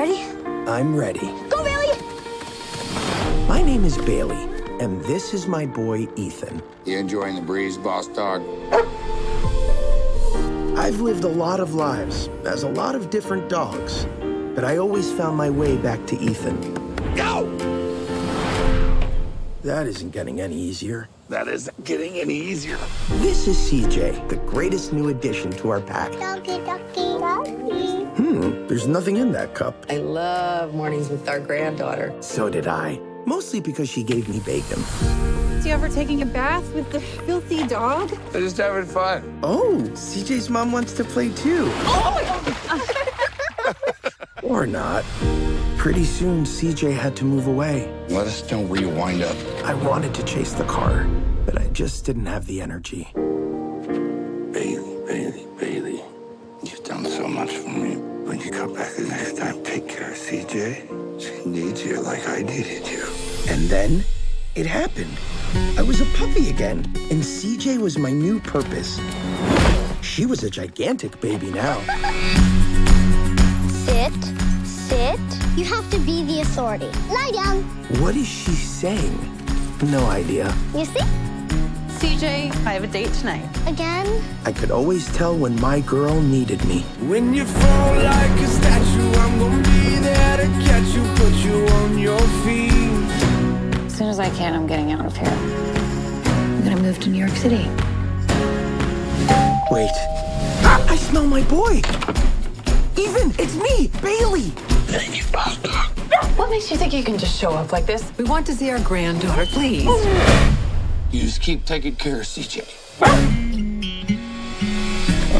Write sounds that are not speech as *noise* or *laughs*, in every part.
Ready? I'm ready. Go, Bailey! My name is Bailey, and this is my boy, Ethan. You enjoying the breeze, boss dog? I've lived a lot of lives as a lot of different dogs, but I always found my way back to Ethan. Go! That isn't getting any easier. That isn't getting any easier. This is CJ, the greatest new addition to our pack. Doggy, doggy, doggy. Hmm, there's nothing in that cup. I love mornings with our granddaughter. So did I. Mostly because she gave me bacon. Is you ever taking a bath with the filthy dog? They're just having fun. Oh, CJ's mom wants to play too. *laughs* or not. Pretty soon, CJ had to move away. Let us know where you wind up. I wanted to chase the car, but I just didn't have the energy. Bailey, Bailey, Bailey. You've done so much for me. When you come back the next time, take care of CJ. She needs you like I needed you. And then it happened. I was a puppy again, and CJ was my new purpose. She was a gigantic baby now. Sit, sit. You have to be the authority. Lie down. What is she saying? No idea. You see? CJ, I have a date tonight. Again. I could always tell when my girl needed me. When you fall like a statue, I'm gonna be there to catch you, put you on your feet. As soon as I can, I'm getting out of here. I'm gonna move to New York City. Wait. Ah, I smell my boy. Ethan, it's me, Bailey. What makes you think you can just show up like this? We want to see our granddaughter, please. You just keep taking care of CJ.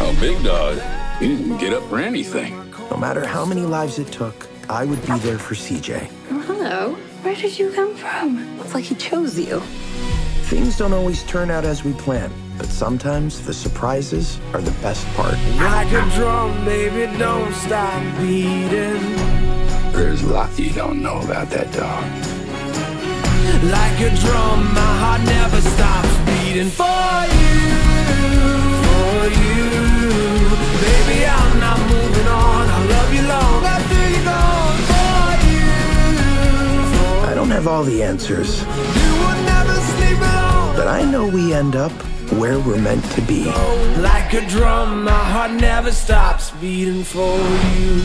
Oh, big dog. You didn't get up for anything. No matter how many lives it took, I would be there for CJ. Oh, hello. Where did you come from? It's like he chose you. Things don't always turn out as we plan, but sometimes the surprises are the best part. Like a drum, baby, don't stop beating. There's a lot you don't know about that dog. Like a drum, my heart never stops beating for you, for you. Baby, I'm not moving on. I love you long after you're gone. For you, I don't have all the answers, you will never sleep alone. but I know we end up where we're meant to be. Like a drum, my heart never stops beating for you.